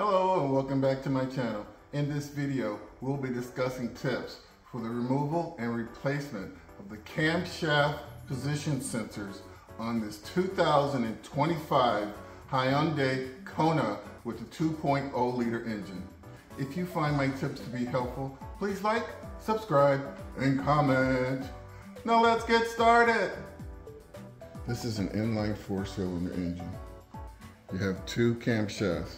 Hello and welcome back to my channel. In this video, we'll be discussing tips for the removal and replacement of the camshaft position sensors on this 2025 Hyundai Kona with the 2.0 liter engine. If you find my tips to be helpful, please like, subscribe, and comment. Now let's get started. This is an inline four cylinder engine. You have two camshafts.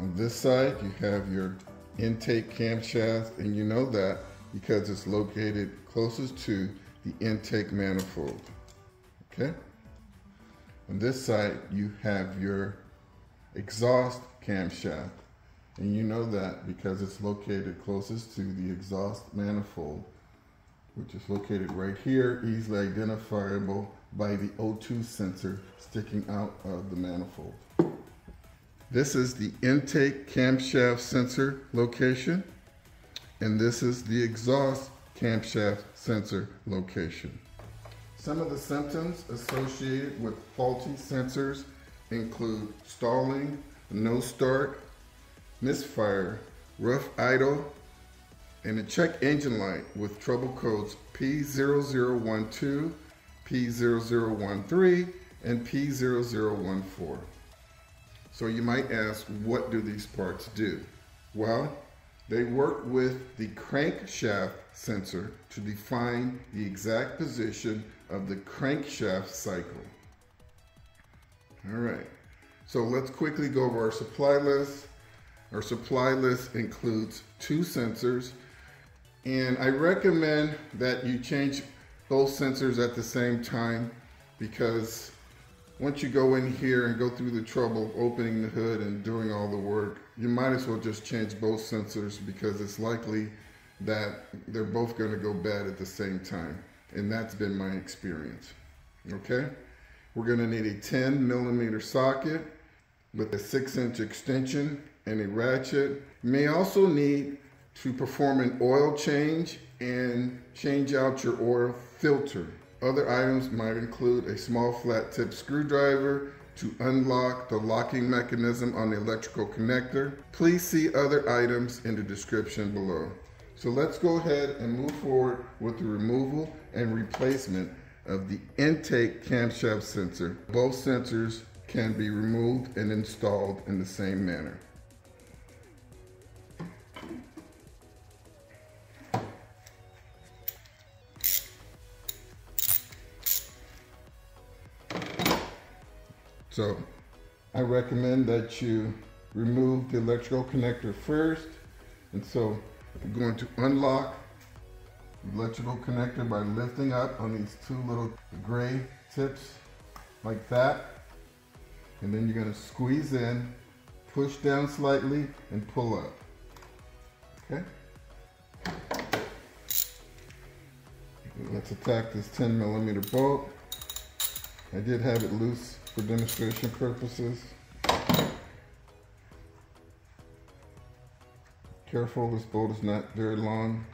On this side, you have your intake camshaft, and you know that because it's located closest to the intake manifold, okay? On this side, you have your exhaust camshaft, and you know that because it's located closest to the exhaust manifold, which is located right here, easily identifiable by the O2 sensor sticking out of the manifold. This is the intake camshaft sensor location, and this is the exhaust camshaft sensor location. Some of the symptoms associated with faulty sensors include stalling, no start, misfire, rough idle, and a check engine light with trouble codes P0012, P0013, and P0014. So you might ask, what do these parts do? Well, they work with the crankshaft sensor to define the exact position of the crankshaft cycle. All right, so let's quickly go over our supply list. Our supply list includes two sensors, and I recommend that you change both sensors at the same time because once you go in here and go through the trouble of opening the hood and doing all the work, you might as well just change both sensors because it's likely that they're both going to go bad at the same time. And that's been my experience. Okay? We're going to need a 10 millimeter socket with a 6 inch extension and a ratchet. You may also need to perform an oil change and change out your oil filter. Other items might include a small flat tip screwdriver to unlock the locking mechanism on the electrical connector. Please see other items in the description below. So let's go ahead and move forward with the removal and replacement of the intake camshaft sensor. Both sensors can be removed and installed in the same manner. So I recommend that you remove the electrical connector first. And so you're going to unlock the electrical connector by lifting up on these two little gray tips like that. And then you're gonna squeeze in, push down slightly, and pull up. Okay? Let's attack this 10 millimeter bolt. I did have it loose for demonstration purposes. Careful, this bolt is not very long.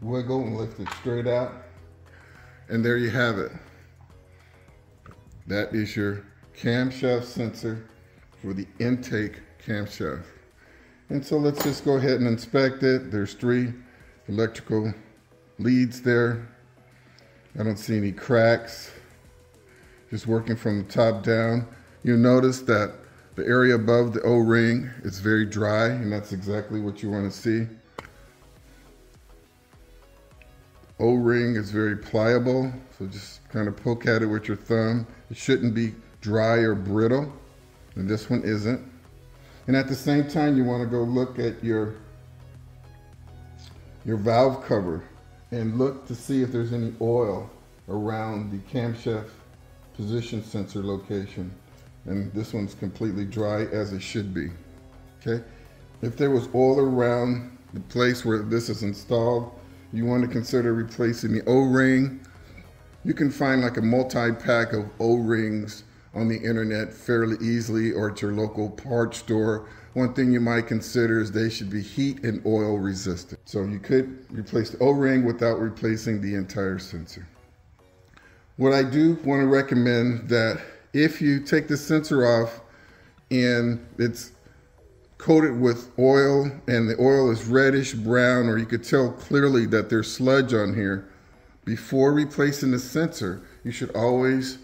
Wiggle and lift it straight out. And there you have it. That is your camshaft sensor for the intake camshaft. And so let's just go ahead and inspect it. There's three electrical leads there. I don't see any cracks. Just working from the top down. You'll notice that the area above the O-ring is very dry and that's exactly what you want to see. O-ring is very pliable, so just kind of poke at it with your thumb. It shouldn't be dry or brittle, and this one isn't. And at the same time, you want to go look at your, your valve cover and look to see if there's any oil around the camshaft position sensor location. And this one's completely dry as it should be, okay? If there was oil around the place where this is installed, you want to consider replacing the O-ring. You can find like a multi-pack of O-rings on the internet fairly easily or at your local parts store. One thing you might consider is they should be heat and oil resistant. So you could replace the O-ring without replacing the entire sensor. What I do want to recommend that if you take the sensor off and it's coated with oil and the oil is reddish brown or you could tell clearly that there's sludge on here, before replacing the sensor, you should always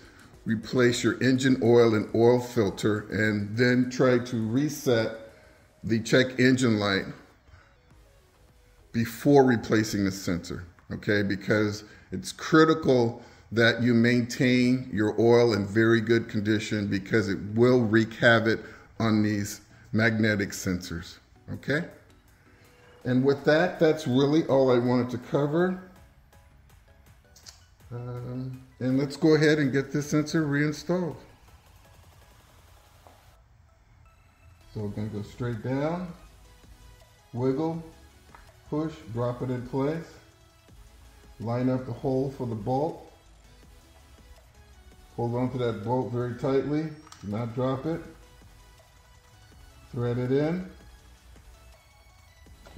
replace your engine oil and oil filter and then try to reset the check engine light before replacing the sensor, okay? Because it's critical that you maintain your oil in very good condition because it will wreak havoc on these magnetic sensors, okay? And with that, that's really all I wanted to cover. Um, and let's go ahead and get this sensor reinstalled. So we're gonna go straight down, wiggle, push, drop it in place, line up the hole for the bolt, hold on to that bolt very tightly, do not drop it, thread it in,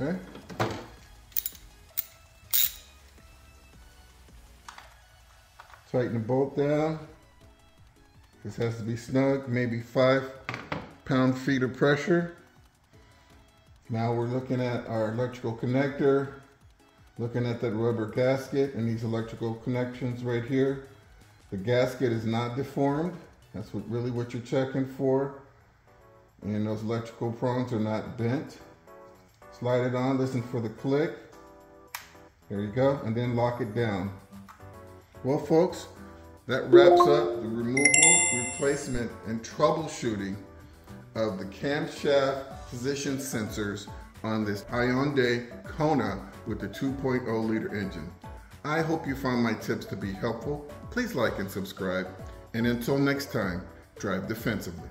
okay? Tighten the bolt down. This has to be snug, maybe five pound feet of pressure. Now we're looking at our electrical connector, looking at that rubber gasket and these electrical connections right here. The gasket is not deformed. That's what really what you're checking for. And those electrical prongs are not bent. Slide it on, listen for the click. There you go, and then lock it down. Well, folks, that wraps up the removal, replacement, and troubleshooting of the camshaft position sensors on this Hyundai Kona with the 2.0 liter engine. I hope you found my tips to be helpful. Please like and subscribe. And until next time, drive defensively.